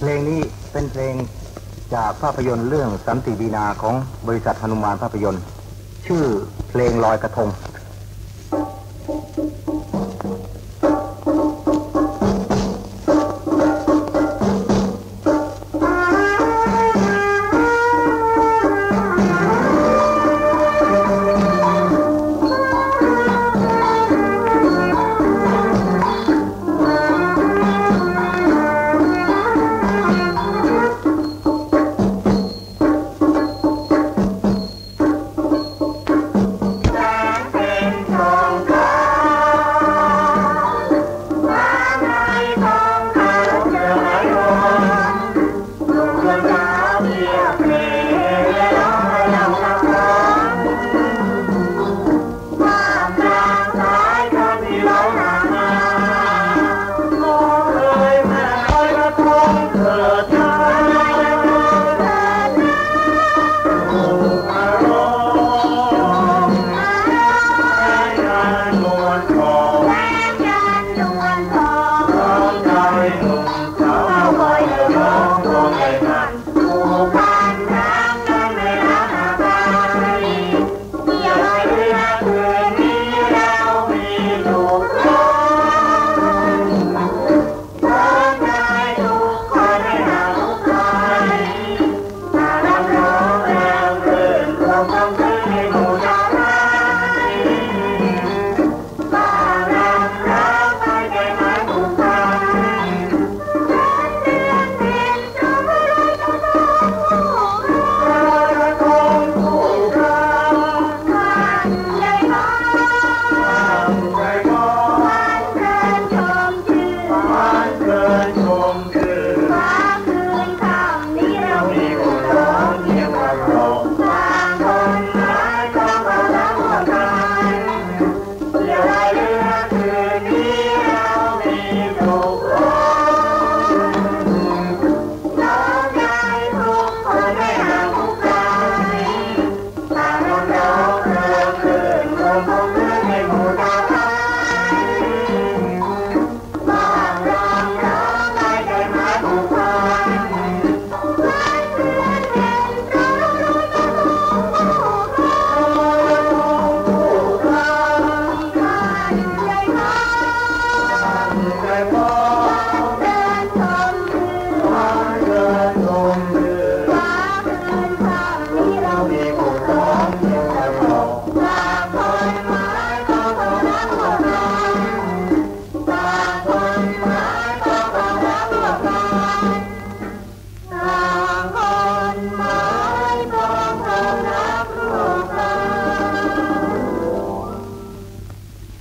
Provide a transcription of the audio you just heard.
เพลงนี้เป็นเพลงจากภาพยนตร์เรื่องสันติบีนาของบริษัทหนุมานภาพยนตร์ ชื่อเพลงลอยกระทง